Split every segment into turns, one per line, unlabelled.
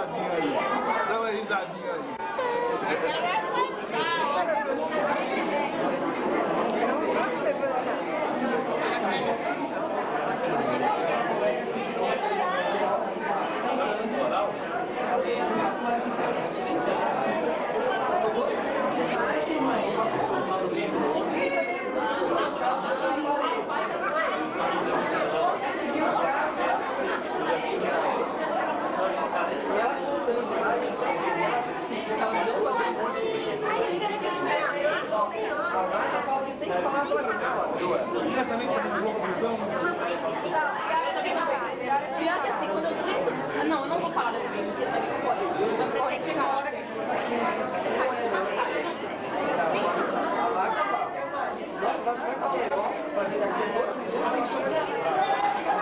risadinha aí. Dá uma risadinha aí.
Pior que assim. Ah, Não, não vou falar tá. Então, matar.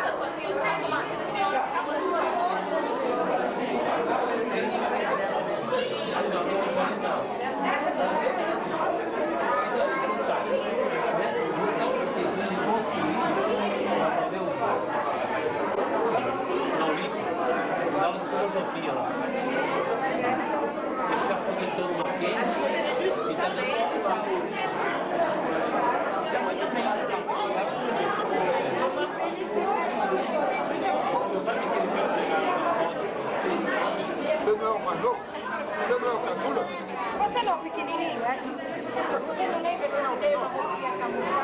Eu tô assim, eu sei que eu bati na criança.
na aula de filosofia lá. Ele já comentou uma vez e também
Seu não é o mais novo? Seu não é o caçula?
Você não, pequenininho, é? Você não lembra que eu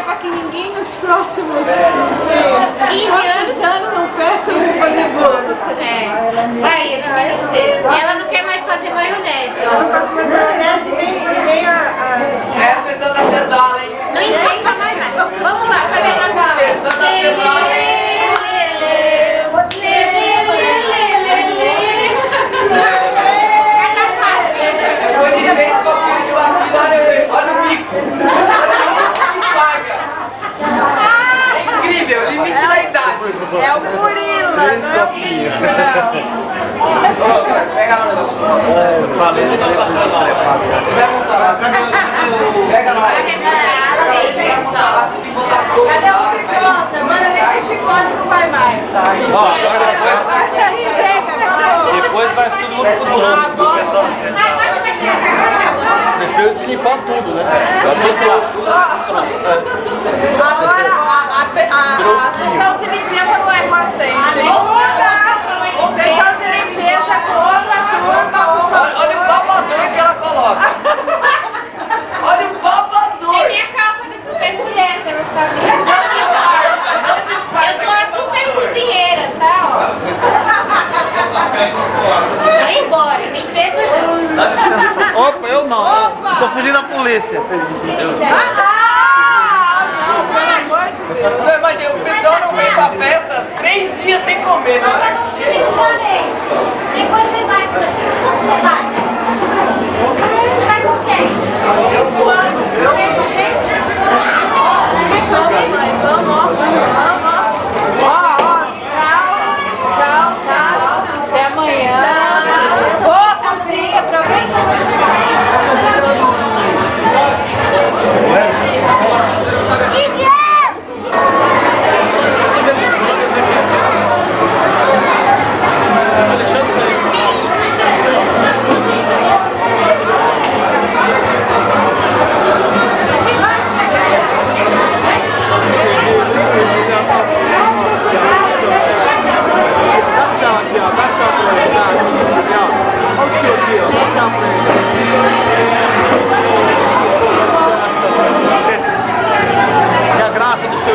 vai
para que ninguém nos próximos
15
quantos
anos.
anos não peça de fazer bolo.
É. Vai, Ana, vai você. E ela não quer mais fazer maionese, ó.
É a sessão da cesala, hein?
Não enfeita mais nada. Vamos lá, fazer a nossa
Sessão da
Lê, lê,
cesala.
lê, lê, lê, lê, lê, lê. Carnaval.
Depois de três copinhos de batida, olha, olha o mico. Olha o mico que paga. É incrível, limite da idade.
É o Murilo,
Três
não é o
copinhos.
Ô, pega lá o negócio.
Falei, não vai
Vai lá. Pega lá.
Cadê o chicote? Agora nem o chicote não vai mais.
Ó, agora depois...
Depois vai todo mundo louco, pro pessoal do central. Você fez de limpar tudo, né? Já tô
Agora a, a, sessão de limpeza não é com a gente. Sessão de limpeza com outra turma.
Olha, olha o babador que ela coloca. Olha o
É
babador.
minha capa de super mulher, você não sabia? Eu sou a super cozinheira, tá? Ó. Vai embora, limpeza não.
Opa, eu não. Tô fugindo da polícia.
Ah,
Você imagina, o pessoal não vem pra festa três dias sem comer, né?
Depois você vai pra. Como você vai? Você vai com quem? Com gente? Vamos, vamos.
Ó,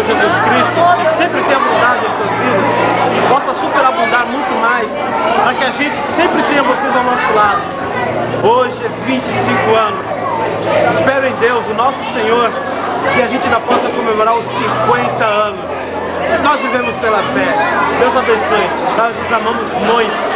Jesus Cristo, que sempre tem abundado em suas vidas, possa superabundar muito mais, para que a gente sempre tenha vocês ao nosso lado. Hoje é 25 anos. Espero em Deus, o nosso Senhor, que a gente ainda possa comemorar os 50 anos. Nós vivemos pela fé. Deus abençoe. Nós nos amamos muito.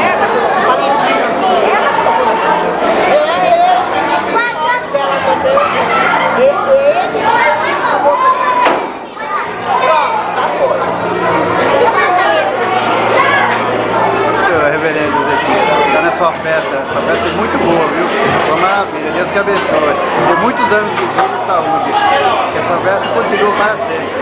Essa
festa
é muito
boa, viu? Uma maravilha, Deus que abençoe. Por muitos anos de vida e saúde. Que essa festa continue para sempre.